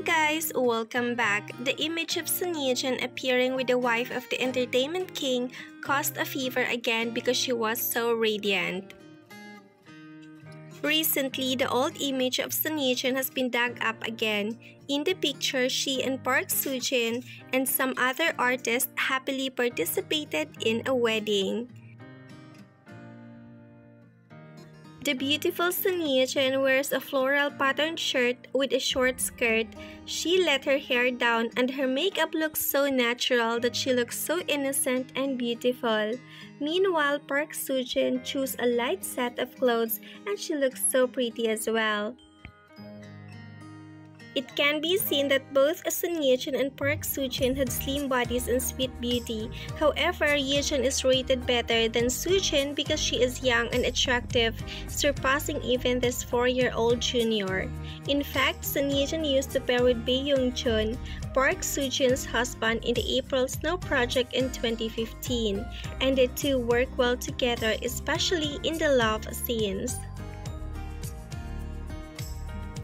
guys, welcome back. The image of Son Ye-jin appearing with the wife of the entertainment king caused a fever again because she was so radiant. Recently, the old image of Son Ye-jin has been dug up again. In the picture, she and Park Soo-jin and some other artists happily participated in a wedding. The beautiful Ye-jin wears a floral patterned shirt with a short skirt. She let her hair down and her makeup looks so natural that she looks so innocent and beautiful. Meanwhile, Park Soo-jin chose a light set of clothes and she looks so pretty as well. It can be seen that both Son Ye-jin and Park Soo-jin had slim bodies and sweet beauty. However, Ye-jin is rated better than Soo-jin because she is young and attractive, surpassing even this 4-year-old junior. In fact, Son Ye-jin used to pair with Bae Yong-joon, Park Soo-jin's husband in the April Snow Project in 2015, and the two work well together especially in the love scenes.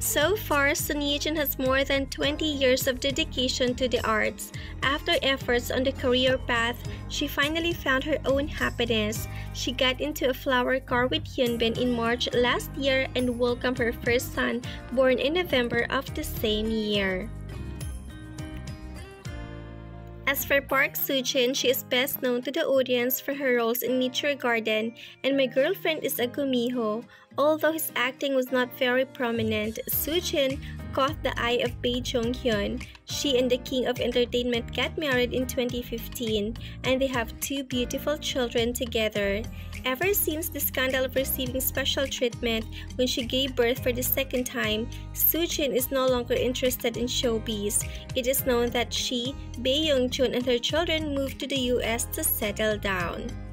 So far, Ye-jin has more than 20 years of dedication to the arts. After efforts on the career path, she finally found her own happiness. She got into a flower car with Hyunbin in March last year and welcomed her first son, born in November of the same year. As for Park Soo-jin, she is best known to the audience for her roles in Meteor Garden and My Girlfriend is a Gumiho. Although his acting was not very prominent, Soo-jin caught the eye of Bae Jong-hyun. She and the king of entertainment got married in 2015 and they have two beautiful children together. Ever since the scandal of receiving special treatment when she gave birth for the second time, Soo-jin is no longer interested in showbiz. It is known that she, Bae Yong-joon and her children moved to the US to settle down.